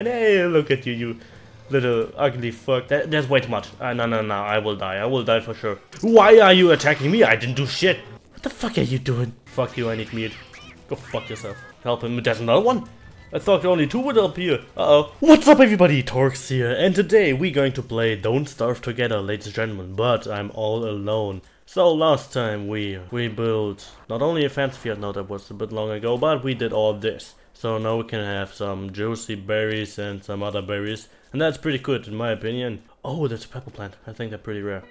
Hey, look at you, you little ugly fuck. That, that's way too much. Uh, no, no, no, I will die. I will die for sure. Why are you attacking me? I didn't do shit. What the fuck are you doing? Fuck you, I need meat. Go fuck yourself. Help him. There's another one. I thought only two would appear. Uh-oh. What's up everybody, Torx here, and today we're going to play Don't Starve Together, ladies and gentlemen, but I'm all alone. So last time we we built not only a fancy field, no that was a bit long ago, but we did all this. So now we can have some juicy berries and some other berries, and that's pretty good in my opinion. Oh, that's a pepper plant, I think they're pretty rare.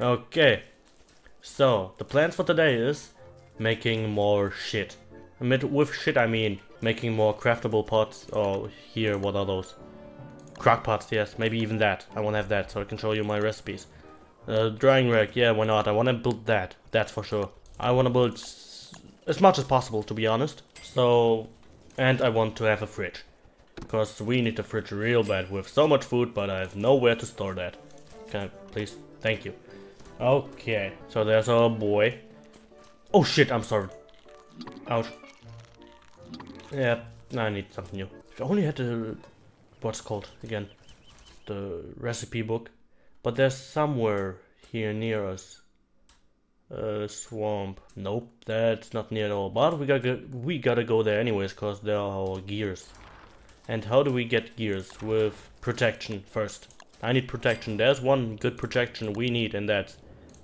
Okay, so the plans for today is making more shit. With shit I mean making more craftable pots. Oh, here, what are those? Crock pots, yes, maybe even that. I want to have that so I can show you my recipes. Uh, drying rack, yeah, why not? I want to build that, that's for sure. I want to build as much as possible, to be honest. So, and I want to have a fridge. Because we need a fridge real bad with so much food, but I have nowhere to store that. Can I please? Thank you. Okay, so there's our boy. Oh shit, I'm sorry. Ouch. Yeah, I need something new. If I only had the... What's called again? The recipe book. But there's somewhere here near us. A swamp. Nope, that's not near at all. But we gotta we gotta go there anyways, cause there are our gears. And how do we get gears? With protection first. I need protection. There's one good protection we need, and that's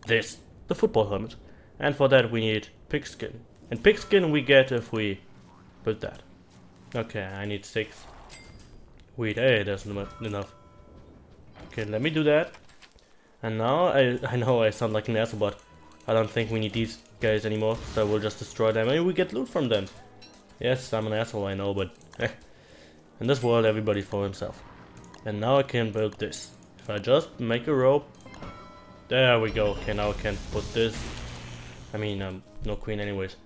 this, the football helmet. And for that we need pigskin. And pigskin we get if we Put that. Okay, I need six. Wait, hey, that's not enough. Okay, let me do that. And now, I, I know I sound like an asshole, but I don't think we need these guys anymore, so we'll just destroy them and we get loot from them. Yes, I'm an asshole, I know, but eh. In this world, everybody for himself. And now I can build this. If I just make a rope... There we go. Okay, now I can put this... I mean, I'm no queen anyways.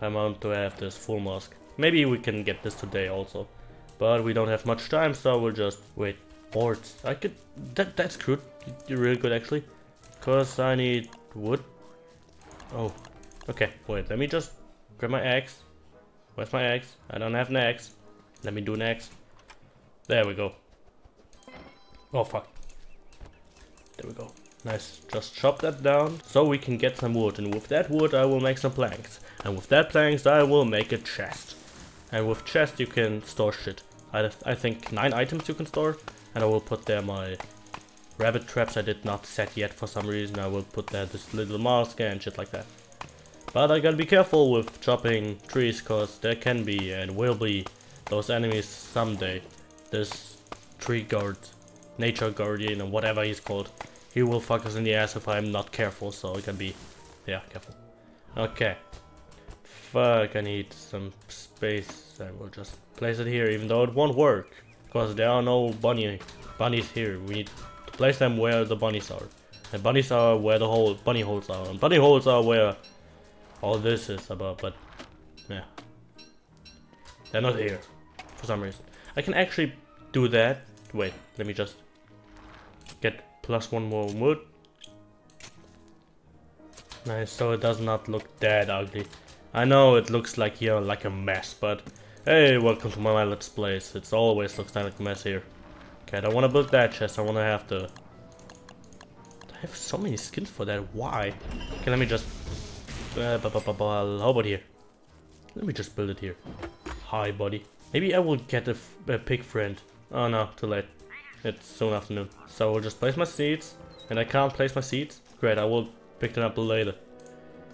I want to have this full mask. Maybe we can get this today also. But we don't have much time, so we'll just wait. Boards. I could. That that's good. You're really good actually. Cause I need wood. Oh. Okay. Wait. Let me just grab my axe. Where's my axe? I don't have an axe. Let me do an axe. There we go. Oh fuck. There we go. Nice. Just chop that down so we can get some wood. And with that wood I will make some planks. And with that planks I will make a chest. And with chest you can store shit. I, I think 9 items you can store. And I will put there my rabbit traps I did not set yet for some reason. I will put there this little mask and shit like that. But I gotta be careful with chopping trees cause there can be and will be those enemies someday. This tree guard, nature guardian or whatever he's called. He will fuck us in the ass if I'm not careful so I can be, yeah, careful. Okay. Fuck, I need some space. I will just place it here, even though it won't work. Because there are no bunny bunnies here. We need place them where the bunnies are. And bunnies are where the whole bunny holes are. And bunny holes are where all this is about, but yeah. They're not here, for some reason. I can actually do that. Wait, let me just get plus one more wood. Nice, so it does not look that ugly. I know it looks like here like a mess, but hey, welcome to my let's plays. It always looks like a mess here. I don't want to build that chest. I want to have to. I have so many skins for that. Why? Okay, let me just. Uh, how about here? Let me just build it here. Hi, buddy. Maybe I will get a, pig friend. Oh no, too late. It's soon afternoon. So I'll just place my seeds. And I can't place my seeds? Great, I will pick them up later.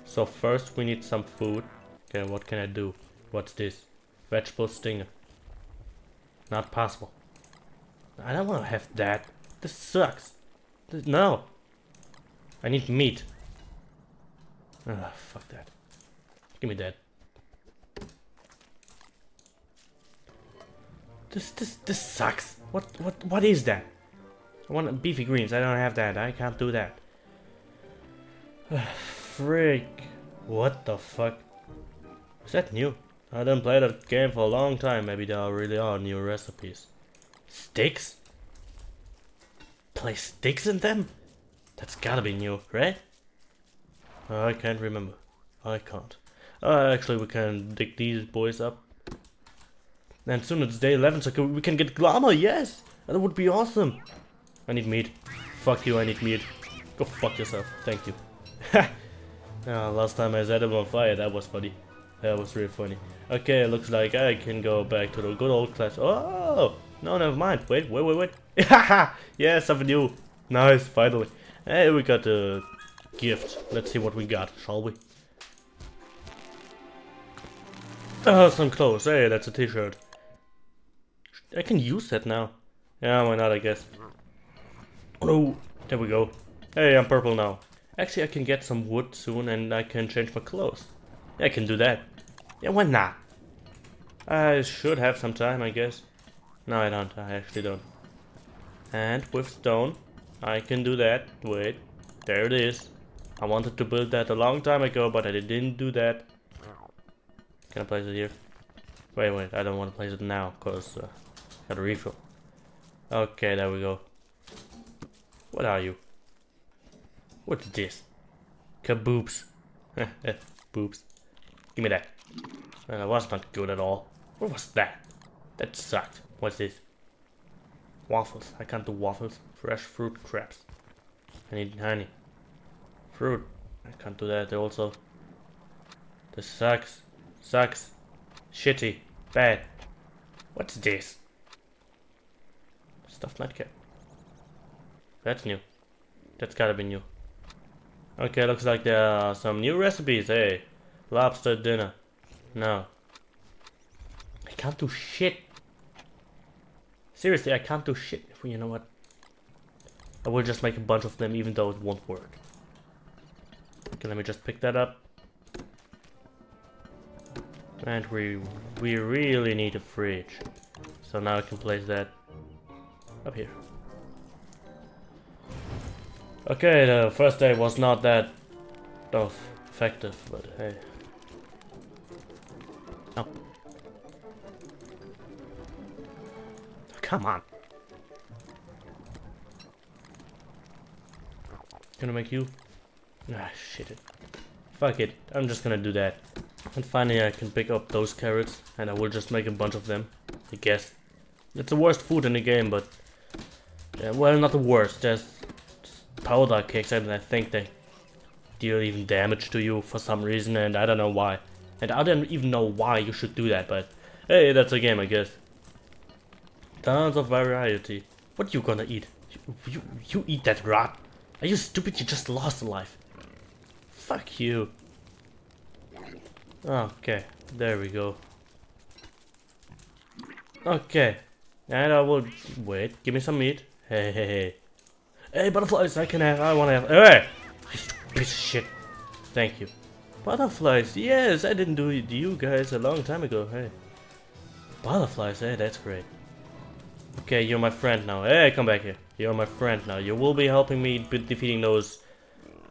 So first we need some food. Okay, what can I do? What's this? Vegetable stinger. Not possible. I don't want to have that. This sucks. This, no. I need meat. Ah, fuck that. Give me that. This this this sucks. What what what is that? I want beefy greens. I don't have that. I can't do that. Freak. What the fuck? Is that new? I didn't play that game for a long time. Maybe there really are new recipes. Sticks? Play sticks in them? That's gotta be new, right? I can't remember. I can't. Uh, actually, we can dig these boys up. And soon it's day 11, so we can get Glommer, yes! That would be awesome. I need meat. Fuck you, I need meat. Go fuck yourself. Thank you. ah, last time I set him on fire, that was funny. That was really funny. Okay, looks like I can go back to the good old class. Oh! No, never mind. Wait, wait, wait, wait. yeah, something new. Nice, finally. Hey, we got a gift. Let's see what we got, shall we? Oh, some clothes. Hey, that's a t-shirt. I can use that now. Yeah, why not, I guess. Oh, there we go. Hey, I'm purple now. Actually, I can get some wood soon and I can change my clothes. Yeah, I can do that. Yeah, why not? I should have some time, I guess. No, I don't. I actually don't. And with stone, I can do that. Wait, there it is. I wanted to build that a long time ago, but I didn't do that. Can I place it here? Wait, wait, I don't want to place it now, because uh, got a refill. Okay, there we go. What are you? What's this? Kaboobs. Boobs. Give me that. That was not good at all. What was that? That sucked. What's this? Waffles. I can't do waffles. Fresh fruit crabs. I need honey. Fruit. I can't do that also. This sucks. Sucks. Shitty. Bad. What's this? Stuffed nightcap. That's new. That's gotta be new. Okay, looks like there are some new recipes, hey. Lobster dinner. No. I can't do shit. Seriously, I can't do shit. You know what? I will just make a bunch of them even though it won't work. Okay, let me just pick that up. And we we really need a fridge. So now I can place that up here. Okay, the first day was not that effective, but hey. Come on. Gonna make you? Ah, shit it. Fuck it, I'm just gonna do that. And finally I can pick up those carrots, and I will just make a bunch of them, I guess. It's the worst food in the game, but... Well, not the worst, there's powder kicks and I think they deal even damage to you for some reason, and I don't know why. And I don't even know why you should do that, but hey, that's a game, I guess. Tons of variety. What you gonna eat? You, you, you eat that rat? Are you stupid? You just lost a life. Fuck you. Okay, there we go. Okay, and I will wait. Give me some meat. Hey, hey, hey. Hey, butterflies! I can have. I want to have. Hey, piece of shit. Thank you. Butterflies. Yes, I didn't do it to you guys a long time ago. Hey. Butterflies. Hey, that's great. Okay, you're my friend now. Hey, come back here. You're my friend now. You will be helping me defeating those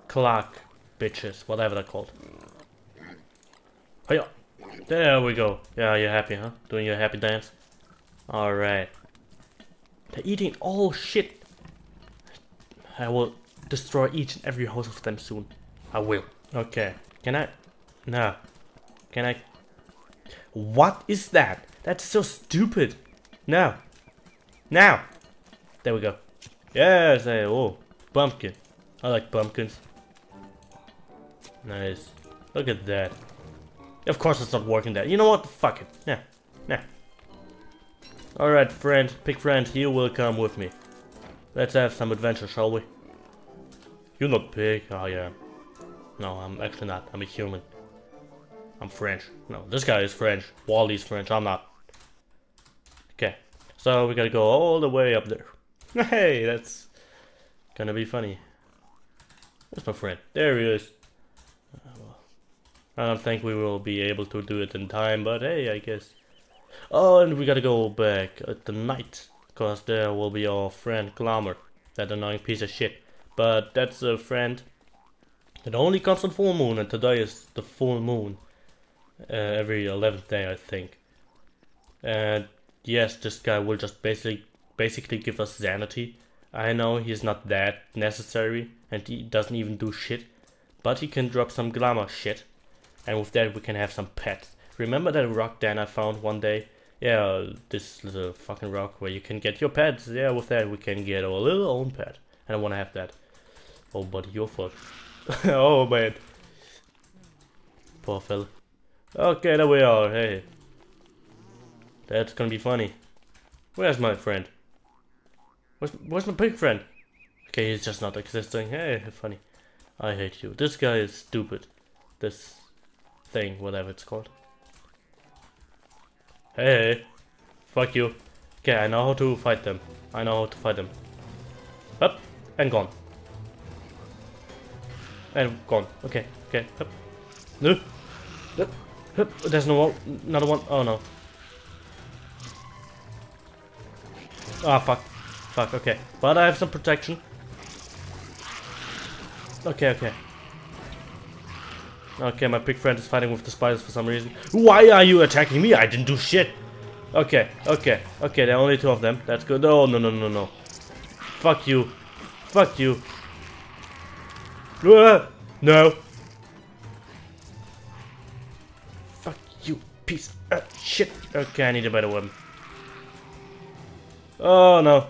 clock bitches, whatever they're called. Hiya. There we go. Yeah, you're happy, huh? Doing your happy dance? Alright. They're eating all shit. I will destroy each and every house of them soon. I will. Okay. Can I? No. Can I? What is that? That's so stupid. No. Now. There we go. Yes, I, oh, pumpkin. I like pumpkins. Nice. Look at that. Of course it's not working there. You know what? Fuck it. Yeah. Yeah. Alright, friend. Pig friend, you will come with me. Let's have some adventure, shall we? You're not pig. Oh, yeah. No, I'm actually not. I'm a human. I'm French. No, this guy is French. Warly's French. I'm not. So we gotta go all the way up there. Hey, that's gonna be funny. Where's my friend? There he is. I don't think we will be able to do it in time, but hey, I guess. Oh, and we gotta go back at the night, cause there will be our friend Glommer, that annoying piece of shit. But that's a friend that only comes on full moon, and today is the full moon. Uh, every 11th day, I think. And yes, this guy will just basically basically give us sanity. I know he's not that necessary, and he doesn't even do shit, but he can drop some Glommer shit and with that we can have some pets. Remember that rock den I found one day? Yeah, this little fucking rock where you can get your pets. Yeah, with that we can get our little own pet. And I wanna have that. Oh, buddy, you're fucked. oh, man. Poor fella. Okay, there we are. Hey. That's gonna be funny. Where's my friend? Where's, where's my pig friend? Okay, he's just not existing. Hey, funny. I hate you. This guy is stupid. This thing, whatever it's called. Hey, fuck you. Okay, I know how to fight them. I know how to fight them. Up and gone. And gone. Okay, okay. Up. No. Up. Up. There's no one. Another one. Oh no. Ah, fuck. Fuck, okay. But I have some protection. Okay, okay. Okay, my big friend is fighting with the spiders for some reason. Why are you attacking me? I didn't do shit. Okay, okay, okay, there are only two of them. That's good. Oh, no, no, no, no. Fuck you. Fuck you. Uh, no. Fuck you, piece of shit. Okay, I need a better weapon. Oh, no.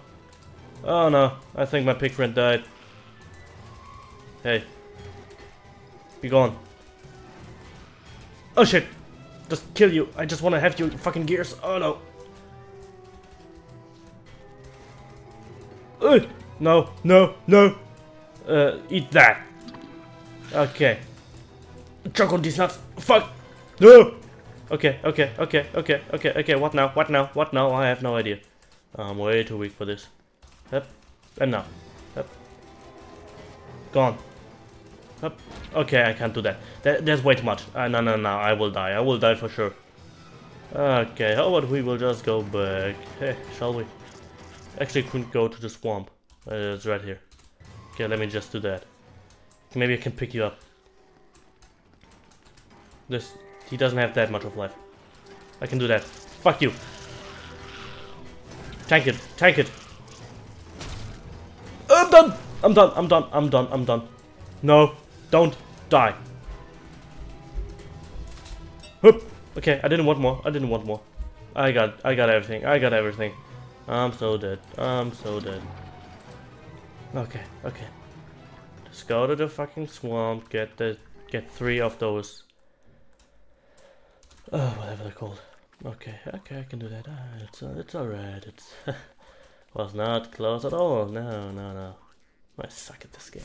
Oh, no. I think my pig friend died. Hey. Be gone. Oh shit! Just kill you. I just want to have you fucking gears. Oh no. Uh, no, no, no. Uh, eat that. Okay. Choke on these nuts. Fuck. No. Okay, okay, okay, okay, okay, okay. What now? What now? What now? I have no idea. I'm way too weak for this. Yep. And now. Yep. Gone. Okay, I can't do that. that that's way too much. Uh, no, no, no, I will die. I will die for sure. Okay, how about we will just go back? Hey, shall we? Actually, couldn't go to the swamp. Uh, it's right here. Okay, let me just do that. Maybe I can pick you up. This, he doesn't have that much of life. I can do that. Fuck you. Tank it, tank it. Uh, I'm done. I'm done. I'm done. I'm done. I'm done. No. Don't die. Okay, I didn't want more. I didn't want more. I got I got everything. I got everything. I'm so dead. I'm so dead. Okay, okay. Let's go to the fucking swamp, get the get three of those. Oh, whatever they're called. Okay, okay, I can do that. Ah, it's uh, it's alright. It was not close at all. No, no, no. I suck at this game.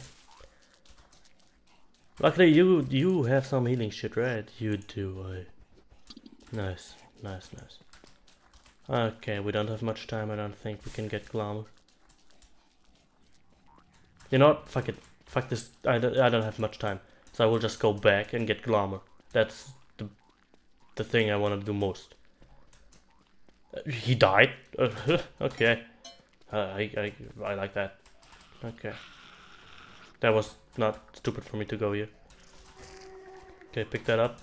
Luckily, you you have some healing shit, right? You do. Uh, nice, nice, nice. Okay, we don't have much time. I don't think we can get Glommer. You know what? Fuck it. Fuck this. I don't, I don't have much time. So I will just go back and get Glommer. That's the the thing I want to do most. He died? okay. Uh, I, I, I like that. Okay. That was not stupid for me to go here. Okay, pick that up.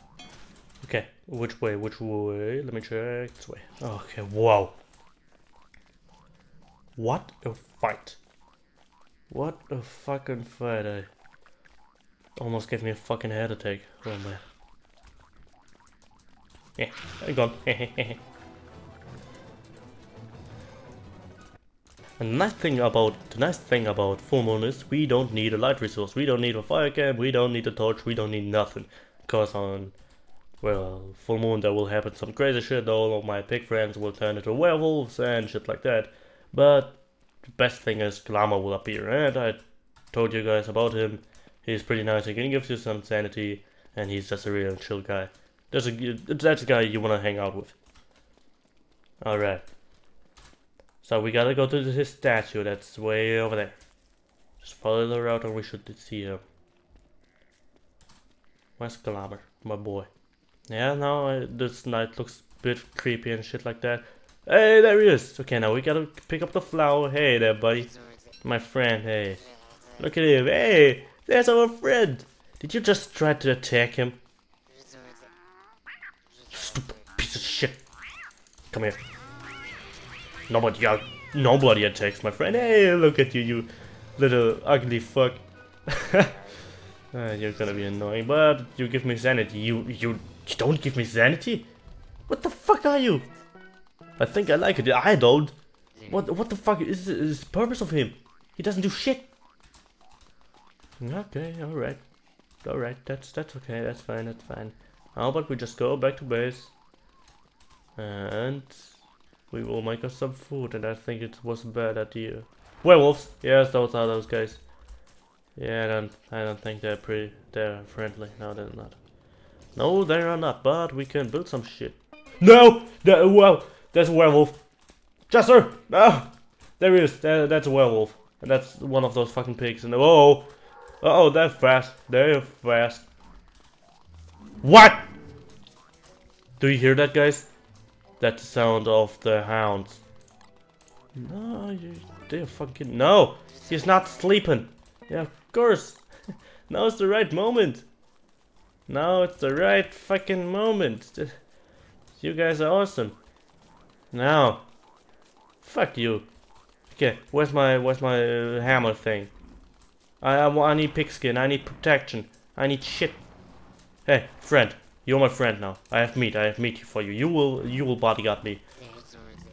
Okay, which way, which way? Let me check. This way. Okay, whoa. What a fight. What a fucking fight. I almost gave me a fucking heart attack. Oh man. Yeah, I'm gone. And the nice thing about the nice thing about full moon is we don't need a light resource. We don't need a fire camp. We don't need a torch. We don't need nothing. Cause um, on well full moon there will happen some crazy shit. All of my pig friends will turn into werewolves and shit like that. But the best thing is Glommer will appear, and I told you guys about him. He's pretty nice. He gives you some sanity, and he's just a real chill guy. That's a that's a guy you wanna hang out with. All right. So we gotta go to this statue that's way over there. Just follow the route and we should see him. Where's Glommer, my boy? Yeah, now uh, this night looks a bit creepy and shit like that. Hey, there he is! Okay, now we gotta pick up the flower. Hey there, buddy. My friend, hey. Look at him. Hey, there's our friend. Did you just try to attack him? Stupid piece of shit. Come here. Nobody, nobody attacks my friend. Hey, look at you, you little ugly fuck. uh, you're gonna be annoying, but you give me sanity. You, you, you don't give me sanity? What the fuck are you? I think I like it. I don't. What what the fuck is, is the purpose of him? He doesn't do shit. Okay, alright. Alright, that's that's okay, that's fine, that's fine. How about we just go back to base? And we will make us some food and I think it was a bad idea. Werewolves! Yes, those are those guys. Yeah, I don't I don't think they're pretty they're friendly. No they're not. No, they are not, but we can build some shit. No! The, well, there's a werewolf. Jester! No! Ah! There is. There, that's a werewolf. And that's one of those fucking pigs. And oh, oh, they're fast. They're fast. What? Do you hear that, guys? That's the sound of the hounds. No, you, they're fucking no. He's not sleeping. Yeah, of course. now it's the right moment. Now it's the right fucking moment. You guys are awesome. Now, fuck you. Okay, where's my where's my uh, hammer thing? I, I I need pigskin. I need protection. I need shit. Hey, friend, you're my friend now. I have meat. I have meat for you. You will you will bodyguard me.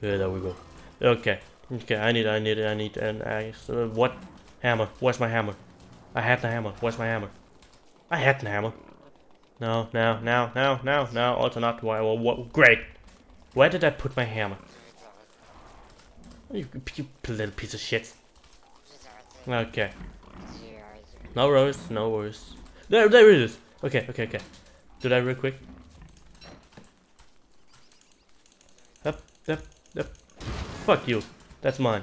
Yeah, there we go. Okay, okay. I need I need I need an axe. Uh, what hammer? Where's my hammer? I had the hammer. Where's my hammer? I had the hammer. No, no, no, no, no, no. Also not. Why? Well, what? Great. Where did I put my hammer? You, you little piece of shit. Okay. No worries, no worries. There, there it is. Okay, okay, okay. Do that real quick. Up, up, up. Fuck you. That's mine.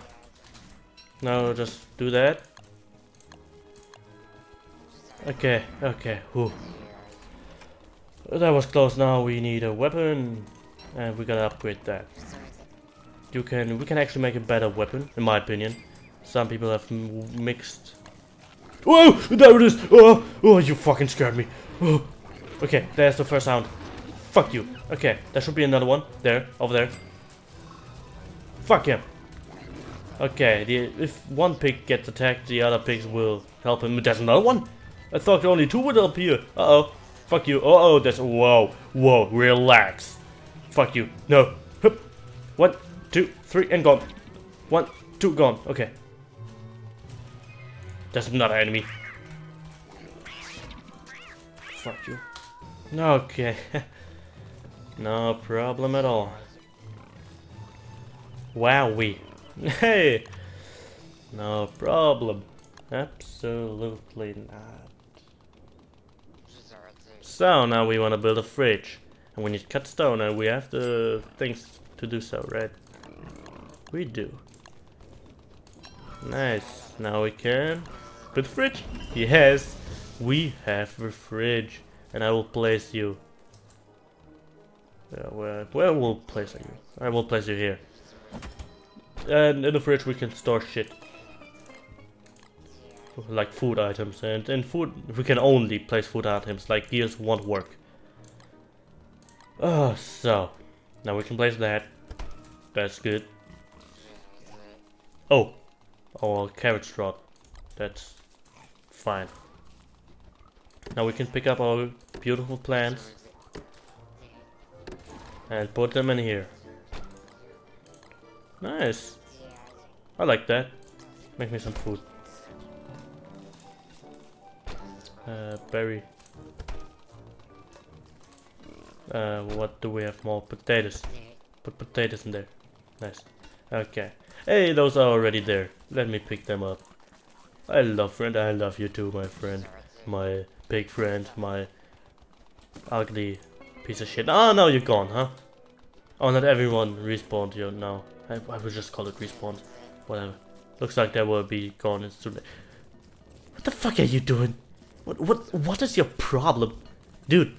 Now just do that. Okay, okay. Whew. That was close. Now we need a weapon, and we gotta upgrade that you can we can actually make a better weapon, in my opinion. Some people have mixed. Whoa! There it is! Oh, oh, you fucking scared me. Oh. Okay, there's the first sound. Fuck you. Okay, there should be another one. There, over there. Fuck him. Okay, the, if one pig gets attacked, the other pigs will help him. There's another one? I thought only two would appear. Uh-oh. Fuck you. Uh oh, there's... Whoa. Whoa, relax. Fuck you. No. Hup. What? two, three, and gone. One, two, gone. Okay. There's another enemy. Fuck you. Okay. no problem at all. Wowie. Hey! No problem. Absolutely not. So now we want to build a fridge. And we need to cut stone and we have the things to do so, right? We do. Nice. Now we can put fridge. Yes, we have the fridge. And I will place you. Yeah, where, where will place you? I will place you here. And in the fridge we can store shit. Like food items. And in food, we can only place food items. Like gears won't work. Oh, so. Now we can place that. That's good. Oh. Oh, carrot drop. That's fine. Now we can pick up our beautiful plants and put them in here. Nice. I like that. Make me some food. Uh, berry. Uh, what do we have more? Potatoes. Put potatoes in there. Nice. Okay. Hey, those are already there. Let me pick them up. I love friend. I love you too, my friend. My big friend. My ugly piece of shit. Ah, oh, no, you're gone, huh? Oh, not everyone respawned you now. I, I will just call it respawn. Whatever. Looks like they will be gone. Too late. What the fuck are you doing? What what what is your problem, dude?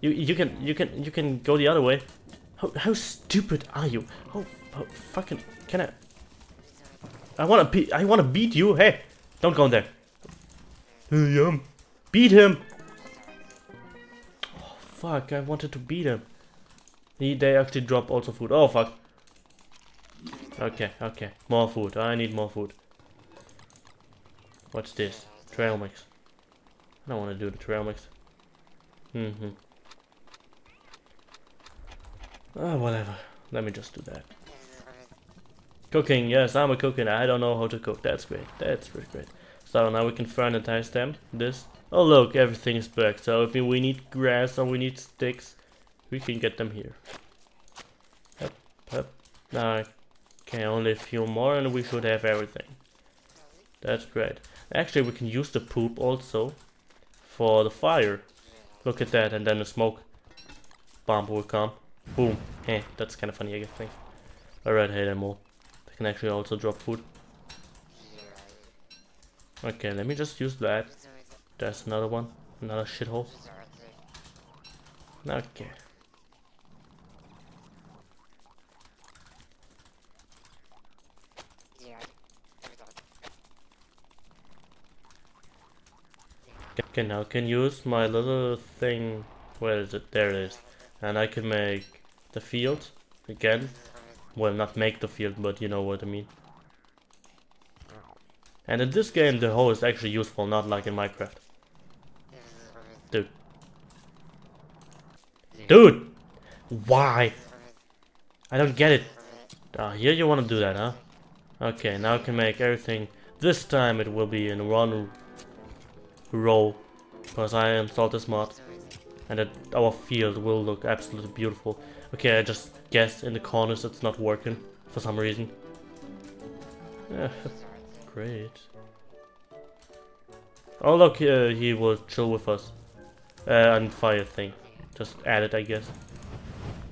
You you can you can you can go the other way. How how stupid are you? How, how fucking can I? I wanna beat. I wanna beat you. Hey, don't go in there. Yum. Beat him. Oh, fuck! I wanted to beat him. He, they actually drop also food. Oh fuck. Okay, okay. More food. I need more food. What's this? Trail mix. I don't want to do the trail mix. Mm hmm Oh, whatever. Let me just do that. Cooking, yes, I'm a cook and I don't know how to cook. That's great. That's pretty great. So now we can fertilize them. This. Oh look, everything is back. So if we need grass or we need sticks, we can get them here. Yep, yep. Now, okay, only a few more and we should have everything. That's great. Actually, we can use the poop also for the fire. Look at that, and then the smoke bomb will come. Boom. Hey, that's kind of funny, I think. Alright, hey, them all. They can actually also drop food. Okay, let me just use that. There's another one. Another shithole. Okay. Okay, now I can use my little thing. Where is it? There it is. And I can make the field again. Well, not make the field, but you know what I mean. And in this game, the hoe is actually useful, not like in Minecraft. Dude. Dude! Why? I don't get it. Ah, here you want to do that, huh? Okay, now I can make everything. This time it will be in one row. Because I installed this mod. And that our field will look absolutely beautiful. Okay, I just guessed in the corners it's not working for some reason. Great. Oh look, uh, he will chill with us. Uh, and fire thing. Just add it, I guess.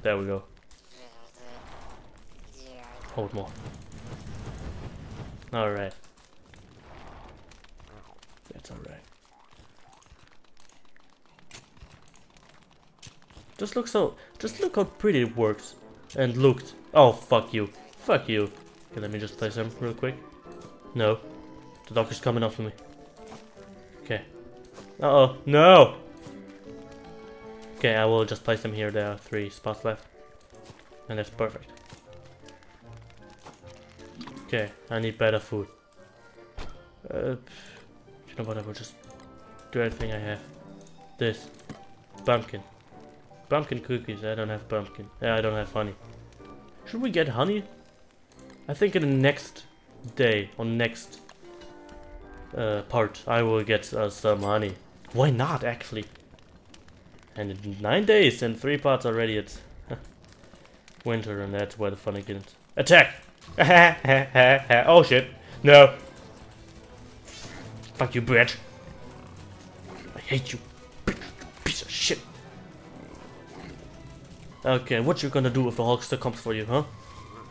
There we go. Hold more. Alright. That's alright. Just look so, just look how pretty it works. And looked. Oh, fuck you. Fuck you. Okay, let me just place him real quick. No. The is coming after me. Okay. Uh-oh. No! Okay, I will just place them here. There are three spots left. And that's perfect. Okay, I need better food. Uh, you know what, I will just do everything I have. This. Pumpkin. Pumpkin cookies, I don't have pumpkin. Yeah, I don't have honey. Should we get honey? I think in the next day, on next uh, part, I will get uh, some honey. Why not, actually? And in nine days and three parts already, it's winter, and that's where the fun begins. Attack! oh shit. No. Fuck you, bitch. I hate you. Piece of shit. Okay, what you gonna do if a Hulkster comes for you, huh?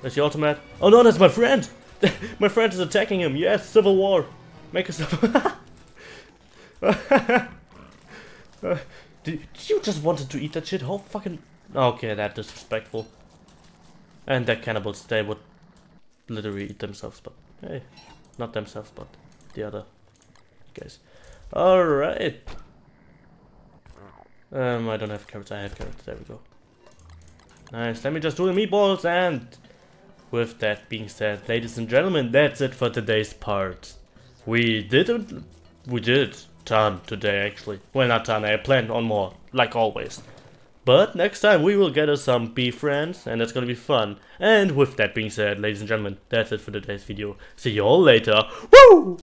That's the ultimate? Oh no, that's my friend! my friend is attacking him, yes, civil war! Make a uh, did you just wanted to eat that shit? How fucking... Okay, that disrespectful. And that cannibals, they would literally eat themselves, but hey, not themselves, but the other guys. Alright. Um, I don't have carrots, I have carrots, there we go. Nice, let me just do the meatballs and with that being said, ladies and gentlemen, that's it for today's part. We didn't, we did ton today actually. Well, not ton, I planned on more, like always. But next time we will get us some beef friends and that's gonna be fun. And with that being said, ladies and gentlemen, that's it for today's video. See you all later. Woo!